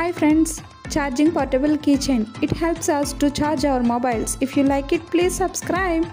Hi friends, charging portable keychain. It helps us to charge our mobiles. If you like it, please subscribe.